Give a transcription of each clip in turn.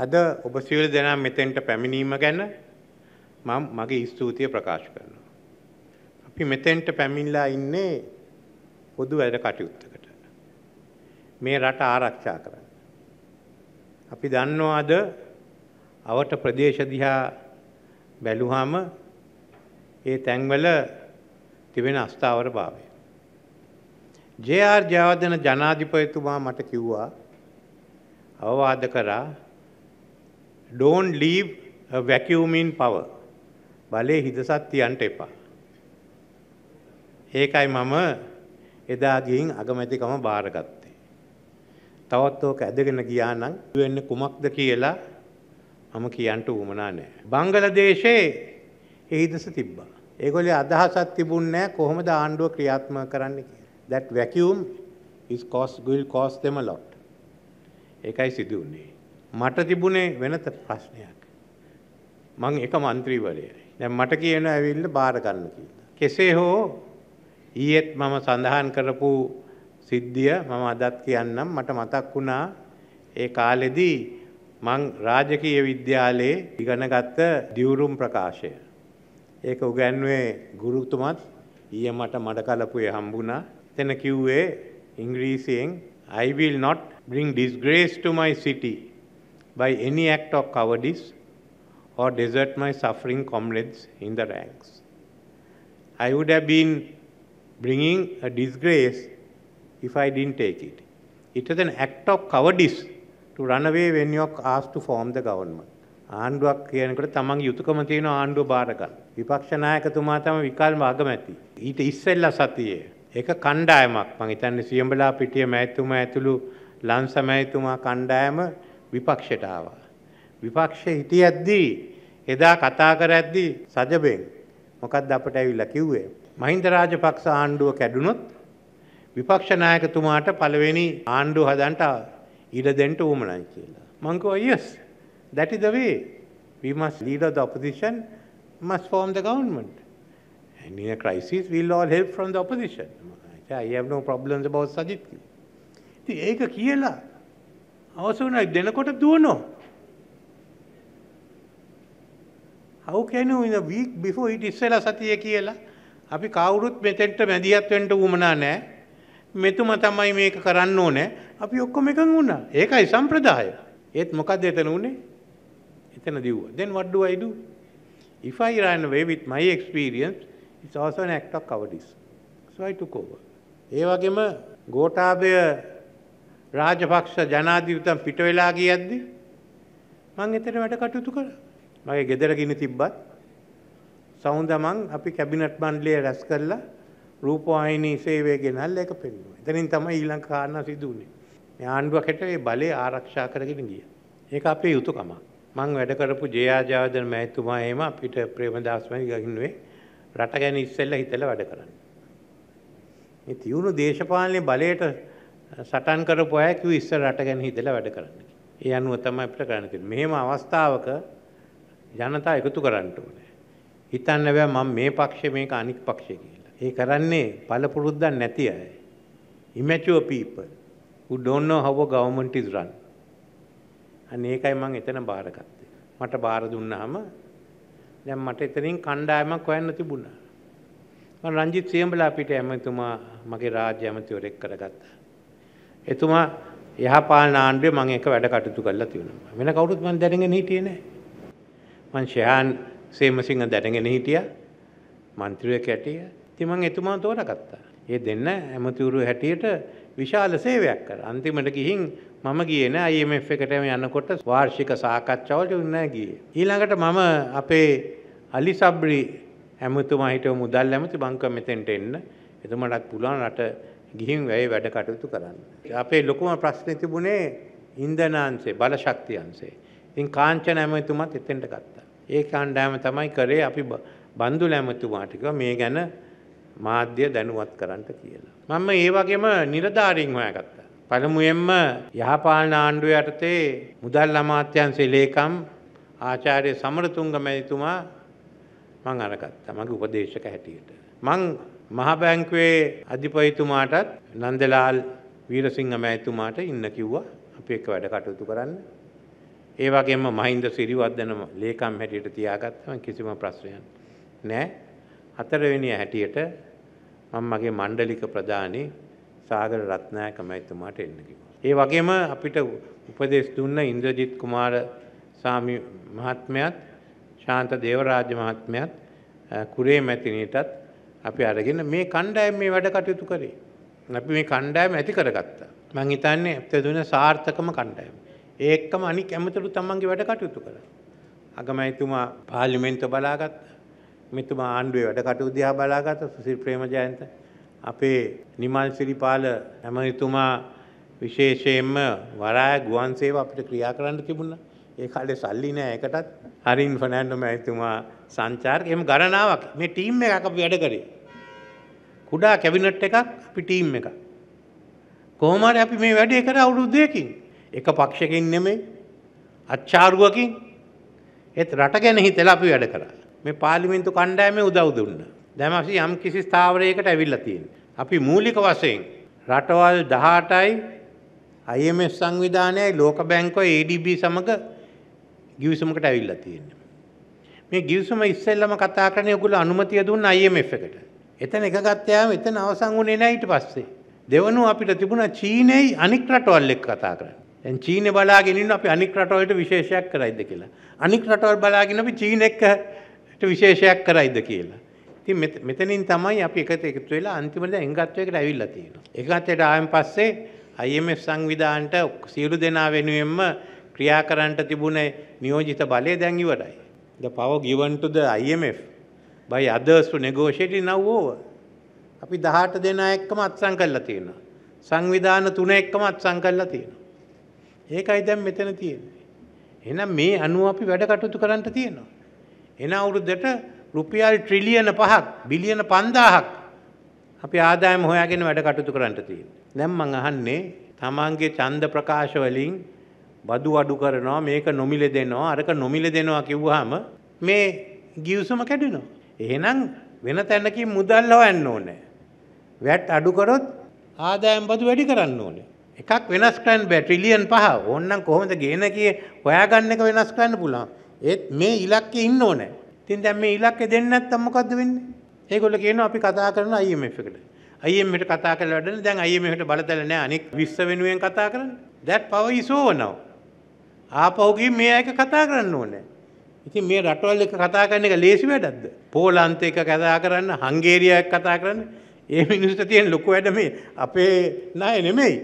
අද ඔබ සියලු දෙනා මෙතෙන්ට පැමිණීම ගැන මම මගේ ස්තුතිය ප්‍රකාශ කරනවා. අපි මෙතෙන්ට පැමිණලා ඉන්නේ පොදු වැඩ කටයුත්තකට. මේ රට ආරක්ෂා කරන්න. අපි දන්නවා අද අවට ප්‍රදේශ දිහා බැලුවාම ඒ තැන්වල තිබෙන අස්ථාවර භාවය. ජේ.ආර් ජයවර්ධන ජනාධිපතිතුමා මට කිව්වා අවවාද කරා don't leave a vacuum in power. බලේ හිදසත් තියන්ට එපා. ඒකයි මම එදා ගිහින් අගමැතිකම බාරගත්තේ. තවත් ඕක ඇදගෙන ගියා නම් වෙන්නේ කුමක්ද කියලා මම කියන්න උවමනා නැහැ. බංගලදේශේ ඒ හිදස තිබ්බා. ඒගොල්ලේ අදහසක් තිබුණේ නැහැ කොහොමද ආණ්ඩුව ක්‍රියාත්මක කරන්න කියලා. that vacuum is cost will cost them a lot. ඒකයි සිදු වුණේ. මට තිබුණේ වෙනත ප්‍රශ්නයක්. මං එක මන්ත්‍රීවරයයි. දැන් මට කියන ඇවිල්ලා බාර ගන්න කියලා. කෙසේ හෝ ඊයේත් මම සඳහන් කරපු සිද්ධිය මම අදත් කියන්නම් මට මතක් වුණා ඒ කාලෙදී මං රාජකීය විද්‍යාලයේ ඉගෙනගත්ත දියුරුම් ප්‍රකාශය. ඒක උගන්වුවේ ගුරුතුමත් ඊයේ මට මඩ කලපුවේ හම්බුණා. එතන කිව්වේ ඉංග්‍රීසියෙන් I will not bring disgrace to my city by any act of cowardice or desert my suffering comrades in the ranks. I would have been bringing a disgrace if I didn't take it. It is an act of cowardice to run away when you are asked to form the government. ආණ්ඩුවක් කියනකොට තමන්ගේ යුතුයකම තියෙන ආණ්ඩුව බාර ගන්න. විපක්ෂ නායකතුමා තමයි විකල්ම අගමැති. ඊට ඉස්සෙල්ලා සතියේ ඒක කණ්ඩායමක් මං හිතන්නේ සියඹලා පිටිය මෑතුමා ඇතුළු ලංස මෑතුමා කණ්ඩායම විපක්ෂයට ආවා. විපක්ෂ හිටියද්දී එදා කතා කරද්දී සජබෙන් මොකක්ද අපට ඇවිල්ලා කිව්වේ මහින්ද රාජපක්ෂ ආණ්ඩුව කැඩුනොත් විපක්ෂ නායකතුමාට පළවෙනි ආණ්ඩුව හදන්ට ඉඩ දෙන්න උවමනයි කියලා. මං කිව්වා yes that is the way we must leader the opposition must form the government and in a crisis we'll all help from the opposition. I have no problems about Sajid. ඉතින් ඒක කියලා අවසුනයි දෙනකොට දුවනවා. How can you in a week before it ඉස්සෙල්ලා සතිය කියලා අපි කවුරුත් මෙතෙන්ට මැදිහත් වෙන්න උවමනා නැහැ. මෙතුම තමයි මේක කරන්න ඕනේ. අපි ඔක්කොම එකඟ වුණා. ඒකයි සම්ප්‍රදාය. ඒත් මොකද්ද එතන උනේ? එතන දිව්වා. Then what do I do? If I ran away with my experience, it's also an act of cowardice. So I took over. ඒ වගේම ගෝඨාභය රාජපක්ෂ ජනාධිපතිතුමා පිට වෙලා ගියද්දි මම එතන වැඩ කටයුතු කරා. මගේ ගෙදර ගිනි තිබ්බත් සවුන්ද මං අපි කැබිනට් මණ්ඩලය රැස් කරලා රූපවාහිනී සේවය ගෙනල්ලා ඒක පෙන්නුවා. එතනින් තමයි ඊළඟ කාරණා සිදු වුනේ. මේ ආණ්ඩුව කෙට ඒ බලය ආරක්ෂා කරගෙන ගියා. ඒක අපේ යුතුයකමක්. මං වැඩ කරපු ජයාජාවදන මෑතුමා එහෙම අපිට ප්‍රේමදාස් මහත්මයා ගින්නුවේ රට ගැන ඉස්සෙල්ලා හිතලා වැඩ කරන්න. මේ තියුණු දේශපාලනේ බලයට සටන් කරපු අය කිව්ව ඉස්සර රට ගැන හිතලා වැඩ කරන්න. ඒ අනුව තමයි අපිට කරන්න තියෙන්නේ. මෙහෙම අවස්ථාවක ජනතා එකතු කරන්න ඕනේ. හිතන්න බෑ මම මේ පක්ෂේ මේක අනික් පක්ෂේ කියලා. ඒ කරන්නේ පළපුරුද්දක් නැති අය. immature people who don't know how a government is run. අන්න ඒකයි මම එතන බාරගත්තේ. මට බාර දුන්නාම දැන් මට එතනින් කණ්ඩායමක් හොයන්න තිබුණා. මම රංජිත් සියඹලා පිට ඇමතුමා මගේ රාජ්‍ය ඇමතිවරයෙක් කරගත්තා. එතුමා යහපාලන ආණ්ඩුවේ මම එක වැඩ කටයුතු කරලා තියෙනවා. වෙන කවුරුත් මම දැනගෙන හිටියේ නැහැ. මං ෂහාන් සේමසිංහ දැනගෙන හිටියා. මන්ත්‍රීයෙක් හැටිය. ඉතින් මම එතුමා තෝරගත්තා. ඒ දෙන්න ඇමතිවරු හැටියට විශාල සේවයක් කරා. අන්තිමට ගිහින් මම ගියේ නෑ IMF එකට යනකොට වාර්ෂික සාකච්ඡාවලට නෑ ගියේ. ඊළඟට මම අපේ අලි සබ්රි ඇමතුමා හිටව මුදල් ඇමති බංක මෙතෙන්ට එන්න. එතුමාටත් පුළුවන් රට ගිහින් වැය වැඩ කටයුතු කරන්න. අපේ ලොකුම ප්‍රශ්නේ තිබුණේ ඉන්ධන අංශේ බල ශක්තිය අංශේ. ඉතින් කාංචන ඇමතුමත් එතෙන්ට ගත්තා. ඒ කණ්ඩායම තමයි කරේ අපි බන්දුල ඇමතුමාට කිව්වා මේ ගැන මාධ්‍ය දැනුවත් කරන්න කියලා. මම ඒ වගේම නිලධාරීන් හොයාගත්තා. පළමුවෙන්ම යහපාලන ආණ්ඩුව යටතේ මුදල් අමාත්‍යංශයේ ලේකම් ආචාර්ය සමරතුංග මැතිතුමා මං අරගත්තා මගේ උපදේශක හැටියට. මං මහ බැංකුවේ අධිපතිතුමාටත් නන්දලාල් වීරසිංහ මැතිතුමාට ඉන්න කිව්වා අපි එක්ක වැඩ කටයුතු කරන්න. ඒ වගේම මහින්ද සිරිවර්ධන ලේකම් හැටියට තියාගත්තම කිසිම ප්‍රශ්නයක් නෑ. හතරවෙනි හැටියට මම මගේ මණ්ඩලික ප්‍රධානී සාගර රත්නායක මැතිතුමාට එන්න කිව්වා. ඒ වගේම අපිට උපදෙස් දුන්න ඉන්ද්‍රජිත් කුමාර සාමි මහත්මයාත් ශාන්ත දේවරාජ මහත්මයාත් කුරේ මැතිනීටත් අපි අරගෙන මේ කණ්ඩායම මේ වැඩ කටයුතු කරේ. අපි මේ කණ්ඩායම ඇති කරගත්තා. මං හිතන්නේ අපිට දුන්න සාර්ථකම කණ්ඩායම. ඒකම අනික් ඇමතුරු තමන්ගේ වැඩ කටයුතු කරා. අගමැතිතුමා පාර්ලිමේන්තුව බලාගත්තා. මෙතුමා ආණ්ඩුවේ වැඩ කටයුතු දිහා බලාගත්තා සුසිල් ප්‍රේමජයන්ත. අපේ නිමල් සිරිපාල ඇමතිතුමා විශේෂයෙන්ම වරාය ගුවන් සේවා අපිට ක්‍රියා කරන්න තිබුණා. ඒ කාලේ සල්ලි නෑ ඒකටත් හරින් ෆර්නෑන්ඩෝ මැතිතුමා සංචාරක එහෙම ගණනාවක් මේ ටීම් එකක් අපි වැඩ කරේ. කුඩා කැබිනට් එකක් අපි ටීම් එකක්. කොහොම හරි අපි මේ වැඩේ කරා අවුරුදු දෙකකින්. එක පක්ෂකින් නෙමෙයි අච්චාරුවකින් ඒත් රට ගැන හිතලා අපි වැඩ කරා. මේ පාර්ලිමේන්තු කණ්ඩායමේ උදව් දුන්නා. දැන් අපි යම් කිසි ස්ථාවරයකට ඇවිල්ලා තියෙනවා. අපි මූලික වශයෙන් රටවල් 18යි IMF සංවිධානයයි ලෝක බැංකුවයි ADB සමග ගිවිසුමකට ඇවිල්ලා තියෙනවා. මේ ගිවිසුම ඉස්සෙල්ලම කතා කරන්නේ ඔයගොල්ලෝ අනුමැතිය දුන්න IMF එකට. එතන එක ගත්තාම එතන අවසන් වුණේ නැහැ ඊට පස්සේ. දෙවනුව අපිට තිබුණා චීනයයි අනික් රටවල් එක්ක කතා කරන්න. දැන් චීනේ බලාගෙන ඉන්න අපි අනික් රටවලට විශේෂයක් කරයිද කියලා. අනික් රටවල් බලාගෙන අපි චීන එක්කට විශේෂයක් කරයිද කියලා. ඉතින් මෙතනින් තමයි අපි එකට එකතු වෙලා අන්තිමට එංගත්වයකට ඇවිල්ලා තියෙනවා. ඒකත් ආවෙන් පස්සේ IMF සංවිධානට සියලු දෙනා වෙනුවෙන්ම ක්‍රියා කරන්නට තිබුණ නියෝජිත බලය දැන් ඉවරයි. The power given to the IMF by others to negotiate is now over. අපි 18 දෙනා එක්කම අත්සන් කරලා තියෙනවා. සංවිධාන තුන එක්කම අත්සන් කරලා තියෙනවා. ඒකයි දැන් මෙතන තියෙන්නේ. එහෙනම් මේ අනුව අපි වැඩ කටයුතු කරන්න තියෙනවා. එන අවුරුද්දට රුපියල් ට්‍රිලියන 5ක් බිලියන 5000ක් අපි ආදායම හොයාගෙන වැඩ කටයුතු කරන්න තියෙනවා. දැන් මං අහන්නේ තමන්ගේ ඡන්ද ප්‍රකාශ වලින් බදු අඩු කරනවා මේක නොමිලේ දෙනවා අරක නොමිලේ දෙනවා කිව්වහම මේ ගිවිසුම කැඩෙනවා. එහෙනම් වෙන තැනකින් මුදල් හොයන්න ඕනේ. වැට් අඩු කරොත් ආදායම් බදු වැඩි කරන්න ඕනේ. එකක් වෙනස් කරන්න බෑ ට්‍රිලියන් පහ ඕන්නම් කොහොමද ගේන කියේ හොයාගන්න එක වෙනස් කරන්න පුළුවන්. ඒත් මේ ඉලක්කේ ඉන්න ඕනේ. ඉතින් දැන් මේ ඉලක්කේ දෙන්නේ නැත්නම් මොකද්ද වෙන්නේ? ඒගොල්ලෝ කියනවා අපි කතා කරන IMF එකට. IMF එකට කතා කරලා වැඩන දැන් IMF එකට බලතල නැහැ අනික් විශ්ව වෙනුවෙන් කතා කරන්නේ. that power is over now. ආපහු ගිහින් මේ අයක කතා කරන්න ඕනේ. ඉතින් මේ රටවල් එක කතා කරන එක ලේසි වැඩක්ද? පෝලන්ත එක කතා කරන්න, හංගේරියා එක්ක කතා කරන්න. ඒ මිනිස්සුන්ට තියෙන ලොකු වැඩ මේ අපේ ණය නෙමෙයි.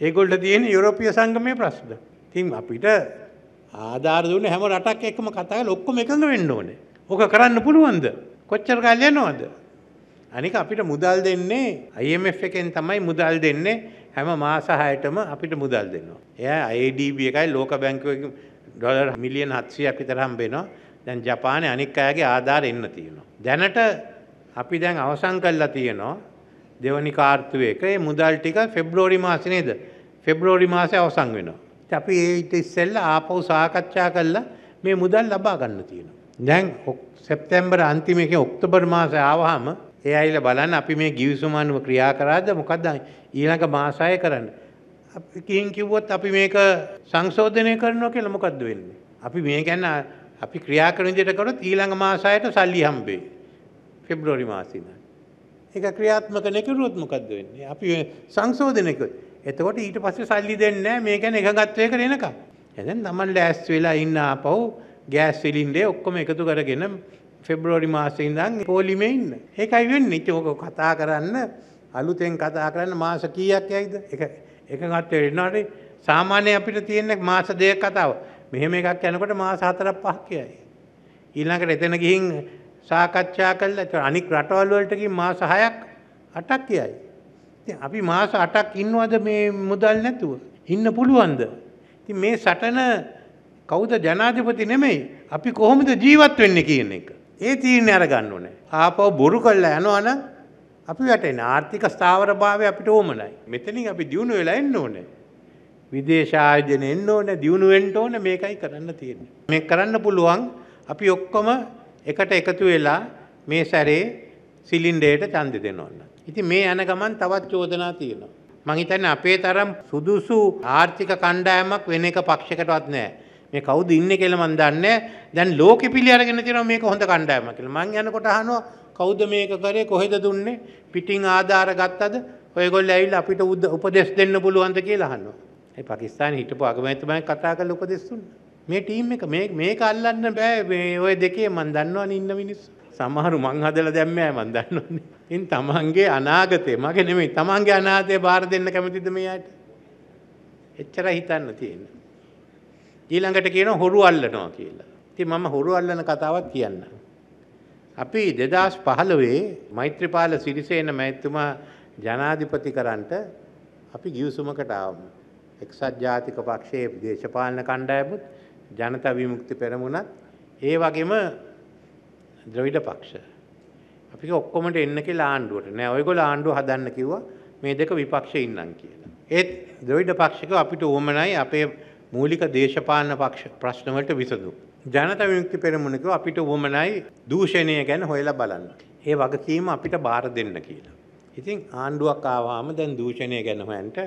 ඒගොල්ලෝ තියෙන යුරෝපීය සංගමයේ ප්‍රශ්න. ඉතින් අපිට ආධාර දුන්න හැම රටක් එක්කම කතා කරලා ඔක්කොම එකඟ වෙන්න ඕනේ. ඕක කරන්න පුළුවන්ද? කොච්චර කාලය යනවද? අනික අපිට මුදල් දෙන්නේ IMF එකෙන් තමයි මුදල් දෙන්නේ හැම මාස 6ටම අපිට මුදල් දෙනවා. එයා IDB එකයි ලෝක බැංකුවකින් ඩොලර් මිලියන 700ක් විතර හම්බ වෙනවා. දැන් ජපානයේ අනික් අයගේ ආධාර එන්න තියෙනවා. දැනට අපි දැන් අවසන් කරලා තියෙනවා දෙවනි කාර්තුවයක ඒ මුදල් ටික පෙබ්‍රවරි මාසේ නේද? පෙබ්‍රවරි මාසේ අවසන් වෙනවා. ඉතින් අපි ඒ ඊට ඉස්සෙල්ලා ආපහු සාකච්ඡා කරලා මේ මුදල් ලබා ගන්න තියෙනවා. දැන් සැප්තැම්බර් අන්තිම එකේ ඔක්තෝබර් මාසේ ආවහම ඒ අයිල බලන්න අපි මේ ගිවිසුම අනුව ක්‍රියා කරාද මොකක්ද ඊළඟ මාසය කරන්න. අපි කින් කිව්වොත් අපි මේක සංශෝධනය කරනවා කියලා මොකද්ද වෙන්නේ? අපි මේ ගැන අපි ක්‍රියා කරන විදිහට කරොත් ඊළඟ මාසයට සල්ලි හම්බෙයි. පෙබ්‍රවරි මාසේ ඉඳන්. ඒක ක්‍රියාත්මක නැකරුවොත් මොකද්ද වෙන්නේ? අපි සංශෝධනය කළොත් එතකොට ඊට පස්සේ සල්ලි දෙන්නේ නැහැ මේ ගැන එකගත්වයකට එනකම්. එහෙනම් තමන් ලෑස්ති වෙලා ඉන්න ආපහු ගෑස් සිලින්ඩරේ ඔක්කොම එකතු කරගෙන ෆෙබ්‍රවරි මාසේ ඉඳන් පොලිමේ ඉන්න. ඒකයි වෙන්නේ. ඉතින් ඕක කතා කරන්න අලුතෙන් කතා කරන්න මාස කීයක් යයිද? එක එකකට වෙනවානේ. සාමාන්‍ය අපිට තියෙන මාස දෙකක් කතාව. මෙහෙම එකක් යනකොට මාස 4ක් 5ක් යයි. ඊළඟට එතන ගිහින් සාකච්ඡා කළා. අනික් රටවල් වලට ගිහින් මාස 6ක් 8ක් යයි. ඉතින් අපි මාස 8ක් ඉන්නවද මේ මුදල් නැතුව? ඉන්න පුළුවන්ද? ඉතින් මේ සටන කවුද ජනාධිපති නෙමෙයි අපි කොහොමද ජීවත් වෙන්නේ කියන එක. ඒ තීරණය අරගන්න ඕනේ. ආපහු බොරු කරලා යනවනම් අපි වැටෙන ආර්ථික ස්ථාවරභාවය අපිට ඕමනයි. මෙතනින් අපි දියුණු වෙලා එන්න ඕනේ. විදේශ ආයෝජන එන්න ඕනේ, දියුණු වෙන්න ඕනේ මේකයි කරන්න තියෙන්නේ. මේක කරන්න පුළුවන් අපි ඔක්කොම එකට එකතු වෙලා මේ සැරේ සිලින්ඩරයට ඡන්දෙ දෙනවා. ඉතින් මේ යන ගමන් තවත් චෝදනා තියෙනවා. මං හිතන්නේ අපේ තරම් සුදුසු ආර්ථික කණ්ඩායමක් වෙන එක පක්ෂයකටවත් නැහැ. මේ කවුද ඉන්නේ කියලා මන් දන්නේ දැන් ලෝකෙ පිළි අරගෙන තියෙනවා මේක හොඳ කණ්ඩායමක් කියලා. මං යනකොට අහනවා කවුද මේක කරේ? කොහෙද දුන්නේ? පිටින් ආධාර ගත්තද? ඔයගොල්ලෝ ඇවිල්ලා අපිට උපදෙස් දෙන්න පුළුවන්ද කියලා අහනවා. ඒ පාකිස්තානයේ හිටපු අගමැතිතුමා කතා කරලා උපදෙස් දුන්නා. මේ ටීම් එක මේ මේක අල්ලන්න බෑ. මේ ඔය දෙකේ මන් දන්නවනේ ඉන්න මිනිස්සු. සමහරු මං හදලා දැම්මෑ මන් දන්නවනේ. ඉන් තමන්ගේ අනාගතේ මගේ නෙමෙයි තමන්ගේ අනාගතේ බාර දෙන්න කැමතිද මෙයාට එච්චර හිතන්න තියෙන්නේ. ඊළඟට කියනවා හොරු අල්ලනවා කියලා. ඉතින් මම හොරු අල්ලන කතාවක් කියන්නම්. අපි 2015 මෛත්‍රීපාල සිරිසේන මැතිතුමා ජනාධිපති කරන්ට අපි ගිවිසුමකට ආවමු. එක්සත් ජාතික පක්ෂයේ දේශපාලන කණ්ඩායමුත් ජනතා විමුක්ති පෙරමුණත් ඒ වගේම ද්‍රවිඩ පක්ෂ. අපි ඔක්කොමට එන්න කියලා ආණ්ඩුවට නෑ ඔයගොල්ලෝ ආණ්ඩුව හදන්න කිව්වා මේ දෙක විපක්ෂේ ඉන්නම් කියලා. ඒත් ද්‍රවිඩ පක්ෂික අපිට උවමනයි අපේ මූලික දේශපාලන පක්ෂ ප්‍රශ්නවලට විසඳු. ජනත විමුක්ති පෙරමුණකව අපිට උවමනයි දූෂණය ගැන හොයලා බලන්න. ඒ වගකීම අපිට බාර දෙන්න කියලා. ඉතින් ආණ්ඩුවක් ආවාම දැන් දූෂණය ගැන හොයන්ට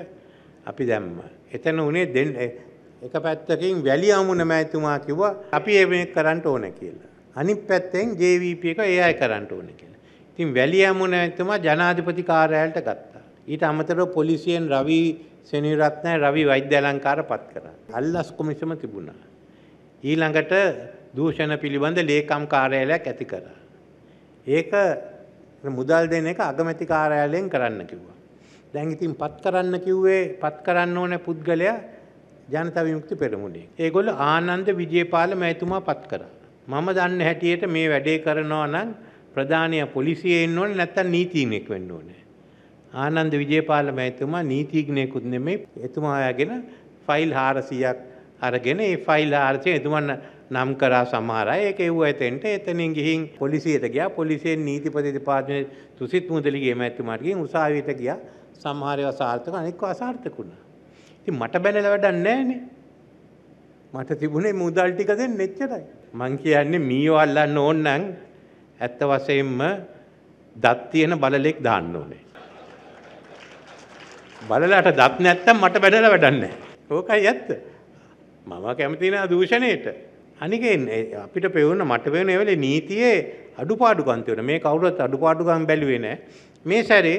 අපි දැම්ම. එතන උනේ දෙන්න එක පැත්තකින් වැලි අමුණ මැතිතුමා කිව්වා අපි මේ කරන්න ඕන කියලා. අනිත් පැත්තෙන් JVP එක ඒ අය කරන්න ඕන කියලා. ඉතින් වැලි අමුණ මැතිතුමා ජනාධිපති කාර්යාලයට ගත්තා. ඊට අමතරව පොලිසියෙන් රවි සෙනවිරත්නය රවි වෛද්‍ය අලංකාර පත් කරා. අල්ලස් කොමිසම තිබුණා. ඊළඟට දූෂණ පිළිබඳ ලේකම් කාර්යාලයක් ඇති කරා. ඒක මුදල් දෙන එක අගමැති කාර්යාලයෙන් කරන්න කිව්වා. දැන් ඉතින් පත් කරන්න කිව්වේ පත් කරන්න ඕන පුද්ගලයා ජනතා විමුක්ති පෙරමුණේ. ඒගොල්ලෝ ආනන්ද විජේපාල මැතිතුමා පත් කරා. මම දන්න හැටියට මේ වැඩේ කරනවා නම් ප්‍රධානය පොලිසියේ ඉන්න ඕනේ නැත්නම් නීතිඥයෙක් වෙන්න ඕනේ. ආනන්ද විජේපාල මැතිතුමා නීතිඥයෙකුත් නෙමෙයි එතුමා ආගෙන ෆයිල් 400ක් අරගෙන ඒ ෆයිල් 400 එතුමන් නම් කරා සමහර අය ඒක එව්ව එතෙන්ට එතනින් ගිහින් පොලිසියට ගියා පොලිසියෙන් නීතිපති දෙපාර්තමේන්තුවේ තුසිත් මුදලිගේ මැතිතුමාට ගිහින් උසාවියට ගියා සමහර ඒවා සාර්ථක අනෙක්ව අසාර්ථක වුණා. ඉතින් මට බැනලා වැඩක් නැහැනේ. මට තිබුණේ මුදල් ටික දෙන්න එච්චරයි. මං කියන්නේ මීයෝ අල්ලන්න ඕන නම් ඇත්ත වශයෙන්ම දත් තියෙන බලලෙක් දාන්න ඕනේ. බලලට දත් නැත්තම් මට බැනලා වැඩක් නැහැ. ඕකයි ඇත්ත. මම කැමති නෑ දූෂණයට. අනික අපිට පෙවුන මට පෙවුන ඒ වෙලේ නීතියේ අඩුපාඩුකම් තියෙනවා. මේ කවුරුත් අඩුපාඩුකම් බැලුවේ නෑ. මේ සැරේ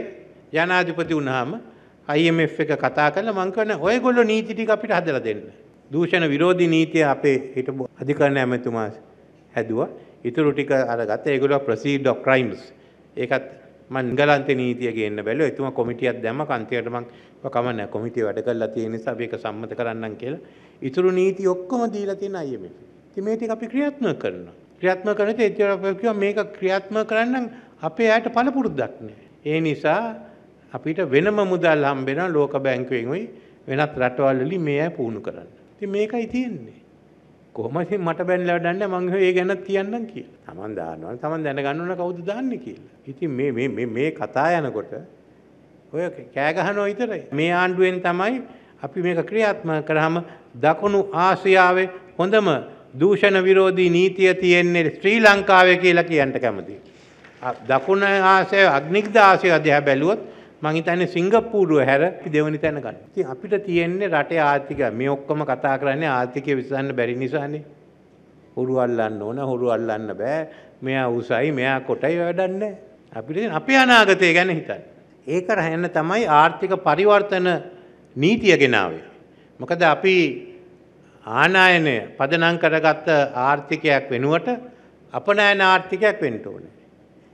ජනාධිපති වුණාම IMF එක කතා කරලා මං කියන ඔයගොල්ලෝ නීති ටික අපිට හදලා දෙන්න. දූෂණ විරෝධී නීතිය අපේ හිටපු අධිකරණ ඇමතුමා හැදුවා. ඉතුරු ටික අරගත්ත ඒගොල්ලෝ ප්‍රොසීඩ් ඔෆ් ක්‍රයිම්ස්. ඒකත් මම ඉංගලන්තේ නීතිය ගේන්න බැලුවා. එතුමා කොමිටියක් දැම්ම කන්තියට මං කමන්නේ කොමිටිය වැඩ කරලා තියෙන නිසා අපි ඒක සම්මත කරන්නම් කියලා. ඉතුරු නීති ඔක්කොම දීලා තියෙන IMF. ඉතින් මේ ටික අපි ක්‍රියාත්මක කරනවා. ක්‍රියාත්මක කරනකොට ඒ කිව්වා මේක ක්‍රියාත්මක කරන්න අපේ අයට පළපුරුද්දක් නෑ. ඒ නිසා අපිට වෙනම මුදල් හම්බෙනවා ලෝක බැංකුවෙන් උයි වෙනත් රටවල් වලින් මේ අය පුහුණු කරන්න. ඉතින් මේකයි තියෙන්නේ. කොහොමද මට බැනලා වැඩන්නේ මං ඒ ගැනත් කියන්නම් කියලා. Taman දානවා. Taman දැනගන්න ඕන කවුද දාන්නේ කියලා. ඉතින් මේ මේ මේ කතා යනකොට ඔය කෑ ගහනවා විතරයි. මේ ආණ්ඩුවෙන් තමයි අපි මේක ක්‍රියාත්මක කරාම දකුණු ආසියාවේ හොඳම දූෂණ විරෝධී නීතිය තියෙන්නේ ශ්‍රී ලංකාවේ කියලා කියන්න කැමතියි. දකුණ ආසියාවේ අග්නිග්ධ ආසියාව දිහා බැලුවොත් මං හිතන්නේ සිංගප්පූරුව හැර දෙවනි තැන ගන්න. ඉතින් අපිට තියෙන්නේ රටේ ආර්ථිකය මේ ඔක්කොම කතා කරන්නේ ආර්ථිකය විසඳන්න බැරි නිසානේ. හොරු අල්ලන්න ඕන හොරු අල්ලන්න බෑ. මෙයා උසයි මෙයා කොටයි වැඩක් නැහැ. අපිට අපේ අනාගතය ගැන හිතන්න. ඒක රැහෙන්න තමයි ආර්ථික පරිවර්තන නීතිය ගෙනාවේ. මොකද අපි ආනායනය පදනම් කරගත්ත ආර්ථිකයක් වෙනුවට අපනෑන ආර්ථිකයක් වෙන්න ඕනේ.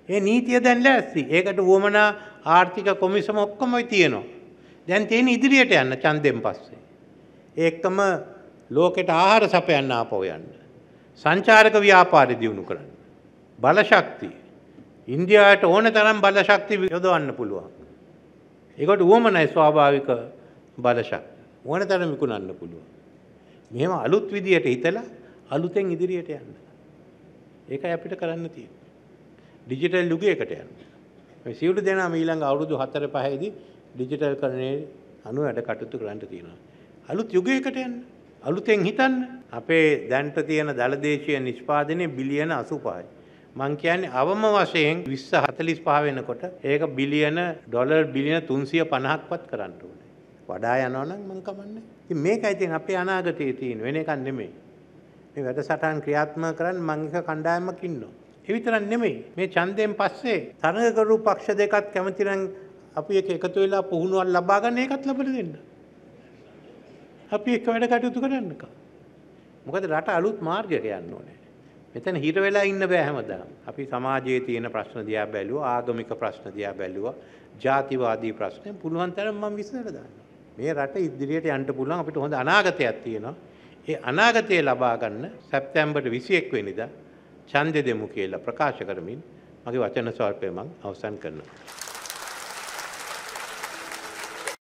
ඒ නීතිය දැන් ලෑස්ති. ඒකට වුවමනා ආර්ථික කොමිසම ඔක්කොම තියෙනවා. දැන් තියෙන ඉදිරියට යන්න ඡන්දෙන් පස්සේ. ඒකම ලෝකෙට ආහාර සපයන්න ආපහු යන්න. සංචාරක ව්‍යාපාරය දියුණු කරන්න. බලශක්තිය. ඉන්දියාවට ඕන තරම් බලශක්ති යොදවන්න පුළුවන්. ඒකට වුවමනයි ස්වාභාවික බලශක්ති. ඕන තරම් විකුණන්න පුළුවන්. මෙහෙම අලුත් විදියට හිතලා අලුතෙන් ඉදිරියට යන්න. ඒකයි අපිට කරන්න තියෙන්නේ. ඩිජිටල් යුගයකට යන්න. මේ සියලු දෙනාම ඊළඟ අවුරුදු 4 5ේදී ඩිජිටල් කරණයේ අනු වැඩ කටයුතු කරන්න තියෙනවා. අලුත් යුගයකට යන්න. අලුතෙන් හිතන්න. අපේ දැන්ට තියෙන දළදේශීය නිෂ්පාදනය බිලියන 85යි. මං කියන්නේ අවම වශයෙන් 2045 වෙනකොට ඒක බිලියන ඩොලර් බිලියන 350ක්වත් කරන්න ඕනේ. වඩා යනවා නම් මං කමන්නේ. ඉතින් මේකයි ඉතින් අපේ අනාගතයේ තියෙන වෙන එකක් නෙමෙයි. මේ වැඩසටහන් ක්‍රියාත්මක කරන්න මං එක කණ්ඩායමක් ඉන්නවා. ඒ විතරක් නෙමෙයි. මේ ඡන්දයෙන් පස්සේ තරඟකරු පක්ෂ දෙකත් කැමති නම් අපි එක එකතු වෙලා පුහුණුවක් ලබා ගන්න ඒකත් ලබා දෙන්න. අපි එක වැඩ කටයුතු කරන්නකෝ. මොකද රට අලුත් මාර්ගයක යන්න ඕනේ. මෙතන හිර වෙලා ඉන්න බෑ හැමදාම. අපි සමාජයේ තියෙන ප්‍රශ්න දිහා බැලුවා, ආගමික ප්‍රශ්න දිහා බැලුවා, ජාතිවාදී ප්‍රශ්න පුළුවන් තරම් මම විසඳලා දානවා. මේ රට ඉදිරියට යන්න පුළුවන් අපිට හොඳ අනාගතයක් තියෙනවා. ඒ අනාගතය ලබා ගන්න සැප්තැම්බර් 21 වෙනිදා ඡන්දෙ දෙමු කියලා ප්‍රකාශ කරමින් මගේ වචන ස්වල්පය මම අවසන් කරනවා.